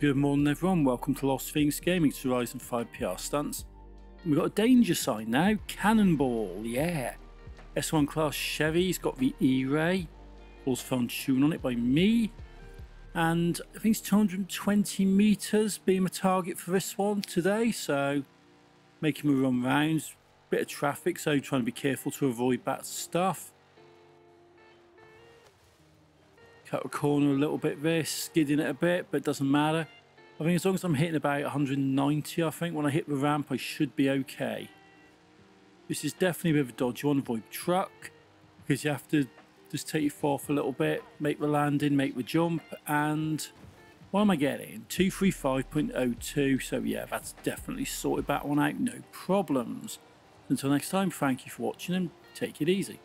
Good morning everyone, welcome to Lost Phoenix Gaming to Horizon 5 PR stunts. We've got a danger sign now, Cannonball, yeah. S1 class Chevy's got the E-Ray, also found tune on it by me. And I think it's 220 metres being a target for this one today, so making a run rounds, bit of traffic, so trying to be careful to avoid bad stuff. Cut a corner a little bit there, skidding it a bit, but it doesn't matter. I think as long as I'm hitting about 190, I think when I hit the ramp, I should be okay. This is definitely a bit of a dodge. You want to avoid truck because you have to just take your off a little bit, make the landing, make the jump, and what am I getting? 235.02. So yeah, that's definitely sorted that one out. No problems. Until next time, thank you for watching and take it easy.